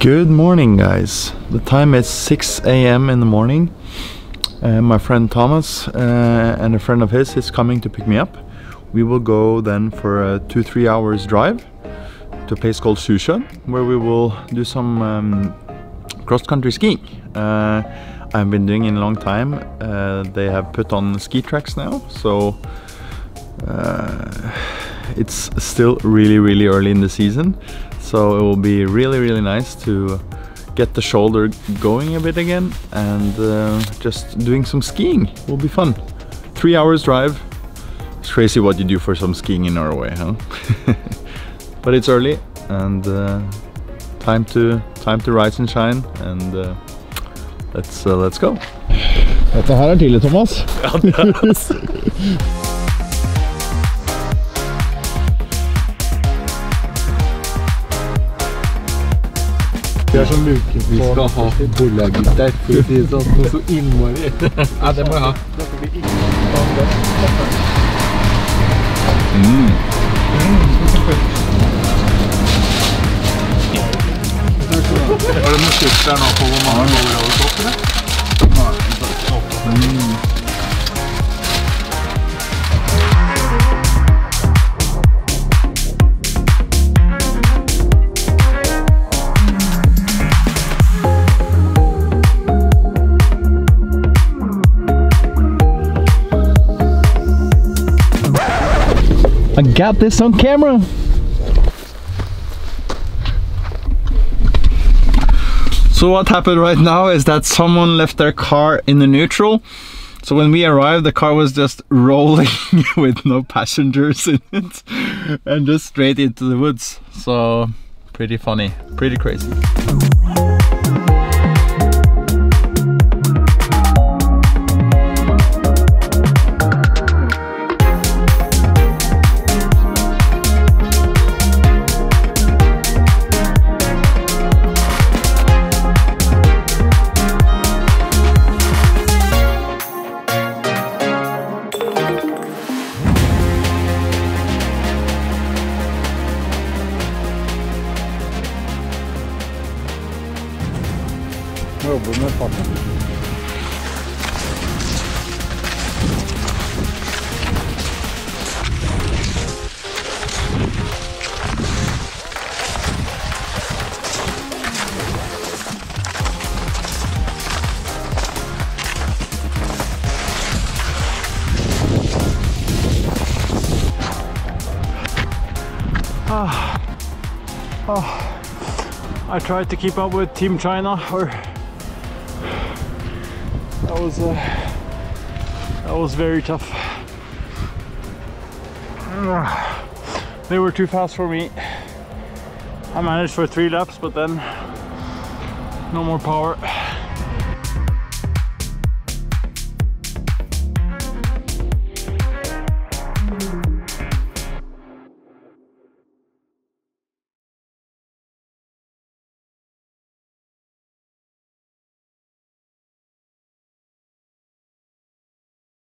Good morning, guys. The time is 6 a.m. in the morning. Uh, my friend Thomas uh, and a friend of his is coming to pick me up. We will go then for a two three hours drive to a place called Susha, where we will do some um, cross-country skiing. Uh, I've been doing it in a long time. Uh, they have put on ski tracks now, so uh, it's still really really early in the season so it will be really really nice to get the shoulder going a bit again and uh, just doing some skiing. Will be fun. Three hours drive. It's crazy what you do for some skiing in Norway huh? But it's early and uh, time to time to rise and shine and uh, let's uh, let's go. Dette her er tidlig, Thomas. Vi er som luker på Vi skal ha bollagutter, for å si det sånn. Noe så innmari. Ja, det må jeg ha. Har du skilt der nå på hvor mange måler har du fått, eller? I got this on camera. So what happened right now is that someone left their car in the neutral. So when we arrived, the car was just rolling with no passengers in it and just straight into the woods. So pretty funny, pretty crazy. Jobber med farten. Ah. Ah. I tried to keep up with Team China, or that was uh, that was very tough. They were too fast for me. I managed for three laps, but then no more power.